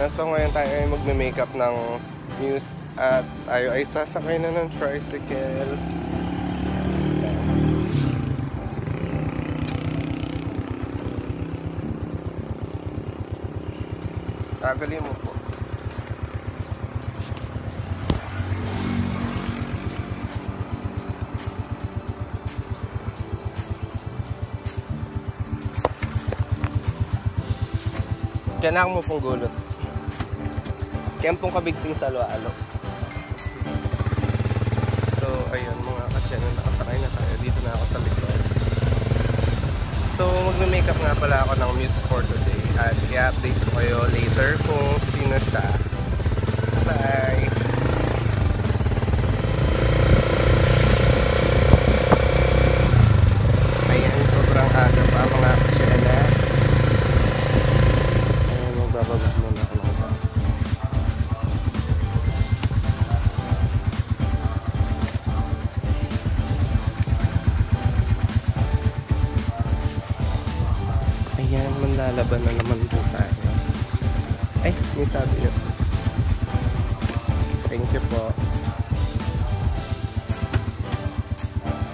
Chena. So ngayon tayo ay magme-makeup ng Muse at tayo ay sasakay na ng tricycle. Tagalin mo po. Tiyanak mo pong gulot. Kempong kabigting sa alo. So, ayun mga katsyan, nakasakay na tayo. Dito na ako sa likod. So, magme-makeup nga pala ako ng music for today. At i-update ko kayo later kung sino siya. Bye!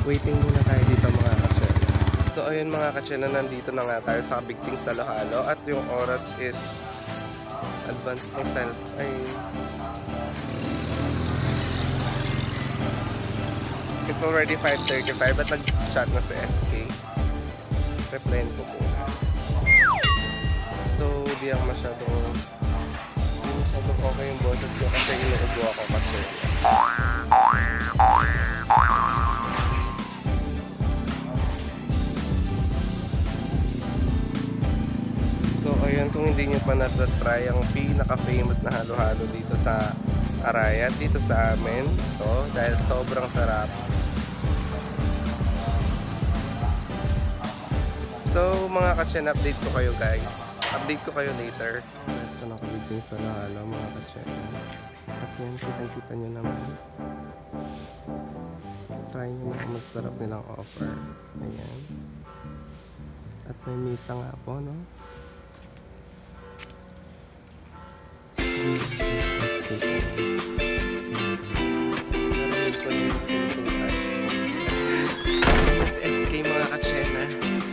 Waiting muna tayo dito mga katsena. So ayun mga katsena, nandito na nga tayo sa Bigting sa Lohalo at yung oras is advanced ng self ay It's already 5.35 at nag-chat na si SK. Replyan ko po. So, di ako masyadong di masyadong okay yung boses ko kasi inuubo ako kasi. Pa natatry ang pinaka-famous na halo-halo dito sa Arayat, dito sa amin, to, dahil sobrang sarap. So, mga katchen, update ko kayo guys. Update ko kayo later. Basta nakabigting sa lalo, mga katchen. At yan, kitang-kita nyo naman. Try nyo na masarap nilang offer. Ayan. At may misa nga po, no? SK mga kachena.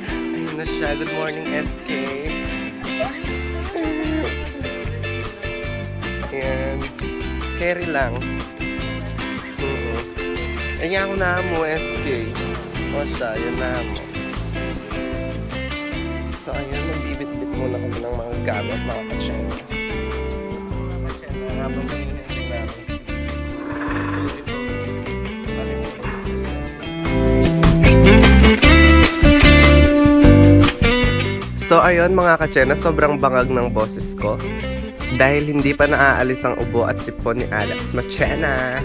Ayun na siya. Good morning, SK. Ayan. Carry lang. Oo. Ayan ako na mo, SK. O siya, yun na mo. So, ayun, magbibit-bit muna kami ng mga gamit, mga kachena. Habang. So ayun mga kachena, sobrang bangag ng boses ko. Dahil hindi pa naaalis ang ubo at sipon ni Alex Machena.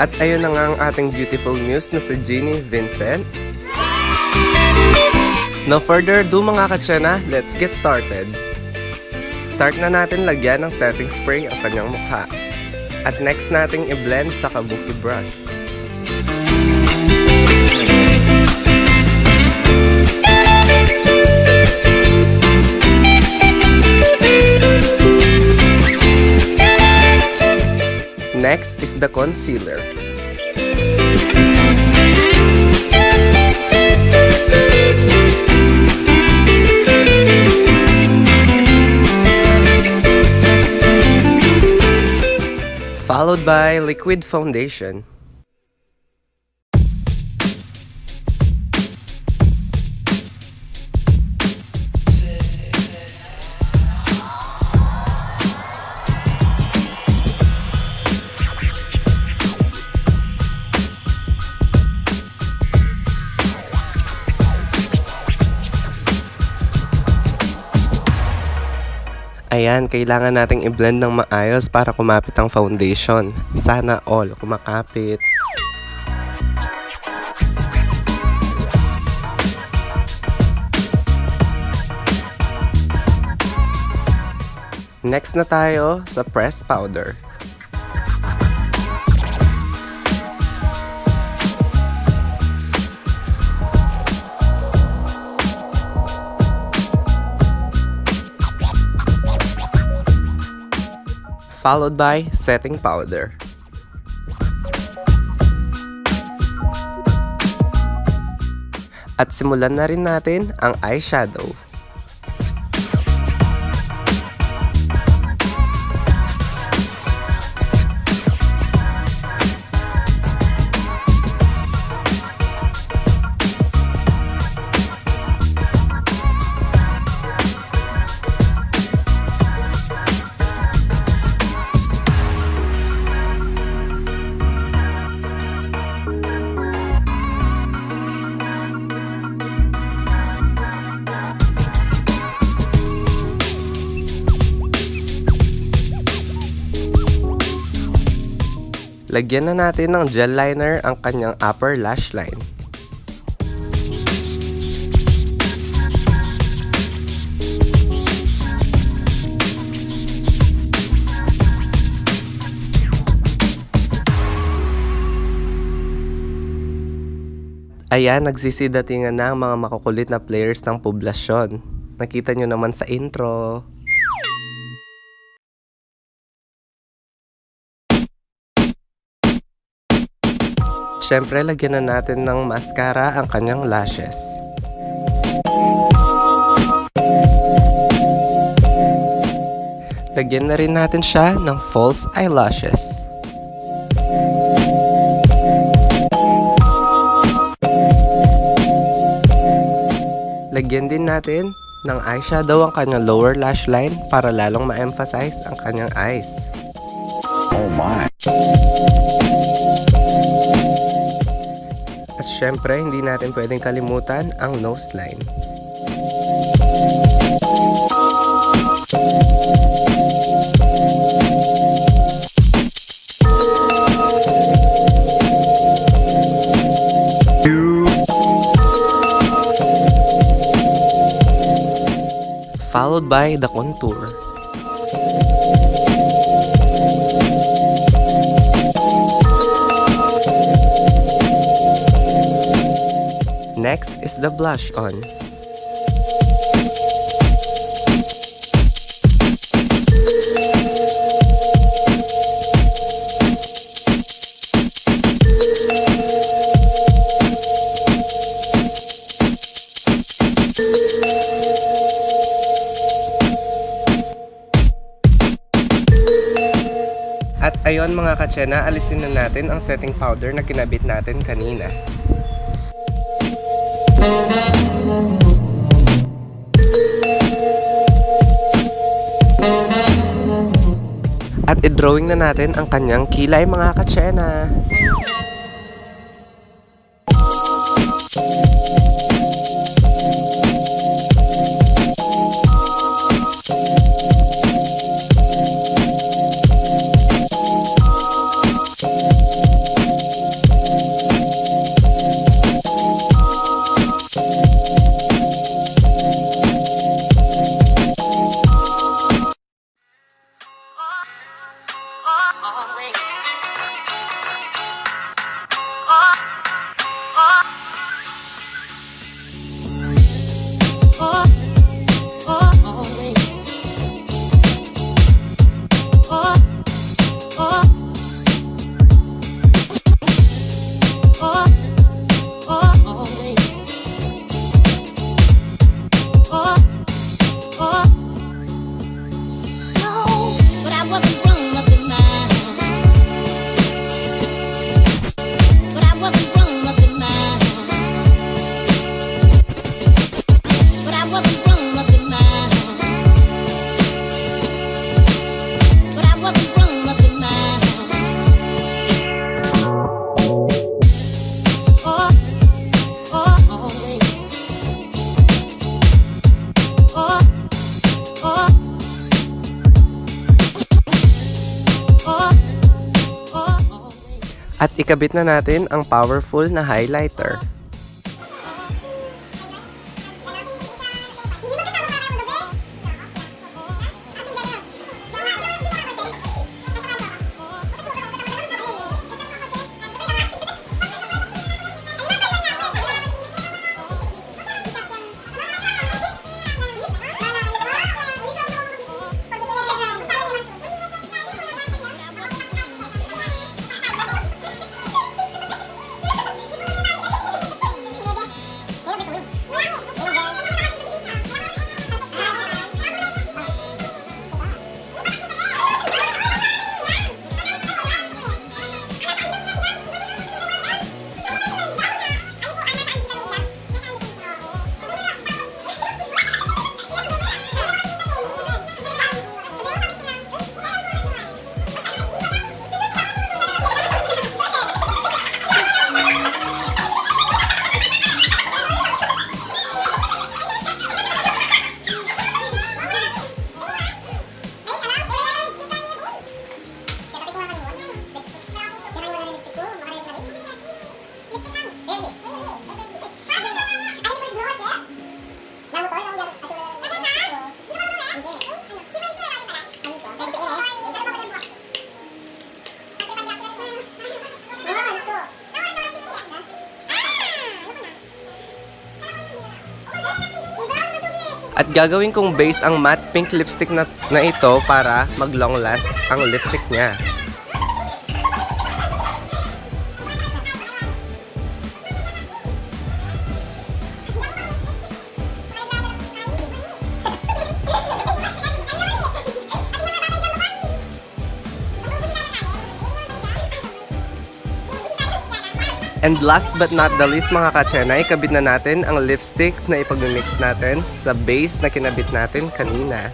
At ayun na nga ang ating beautiful muse na si Jeannie Vincent. No further ado mga katsena, let's get started. Start na natin lagyan ng setting spray ang kanyang mukha. At next nating i-blend sa kabuki brush. Next is the concealer. Followed by Liquid Foundation. Ayan, kailangan nating i-blend ng maayos para kumapit ang foundation. Sana all kumakapit. Next na tayo sa press powder. Followed by setting powder. At simulan na rin natin ang eyeshadow. Lagyan na natin ng gel liner ang kanyang upper lash line. Ayan, nagsisidatingan na ang mga makukulit na players ng poblasyon. Nakita nyo naman sa intro. Siyempre, lagyan na natin ng mascara ang kanyang lashes. Lagyan na rin natin siya ng false eyelashes. Lagyan din natin ng eyeshadow ang kanyang lower lash line para lalong ma-emphasize ang kanyang eyes. Oh my! Syempre, hindi natin pwedeng kalimutan ang nose line. Followed by the contour. The blush on. At ayon mga katsena, alisin na natin ang setting powder na kinabit natin kanina. At i-drawing na natin ang kanyang kilay mga katsena. Ikabit na natin ang powerful na highlighter. At gagawin kong base ang matte pink lipstick na, na ito para mag long last ang lipstick niya. And last but not the least mga kachena, ikabit na natin ang lipstick na ipag-mix natin sa base na kinabit natin kanina.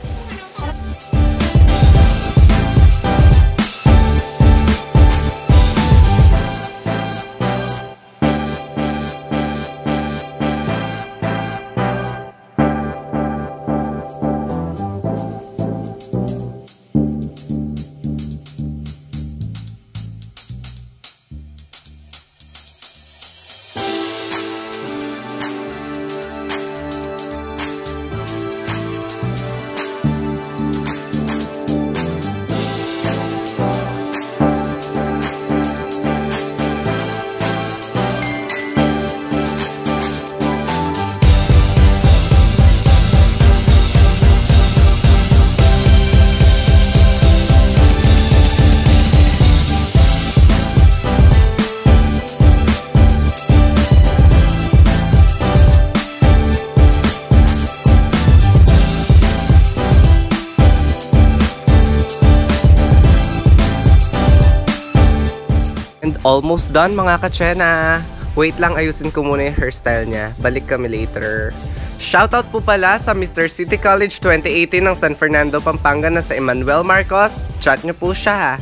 Almost done mga kachena. Wait lang, ayusin ko muna yung hairstyle niya. Balik kami later. Shoutout po pala sa Mr. City College 2018 ng San Fernando, Pampanga na sa Emmanuel Marcos. Chat niyo po siya ha.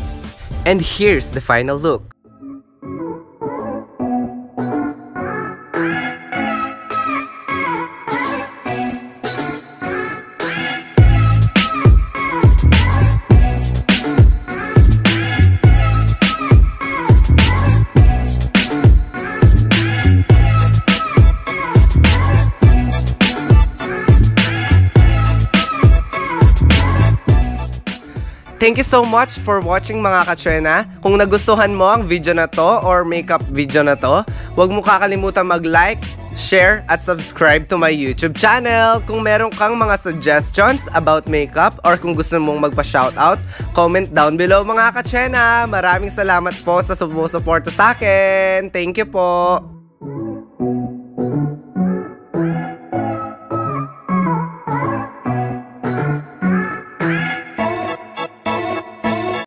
And here's the final look. Thank you so much for watching mga katsena. Kung nagustuhan mo ang video na to or makeup video na to, huwag mo kakalimutan mag-like, share, at subscribe to my YouTube channel. Kung meron kang mga suggestions about makeup or kung gusto mong magpa-shoutout, comment down below mga katsena. Maraming salamat po sa sumusuporta sa akin. Thank you po.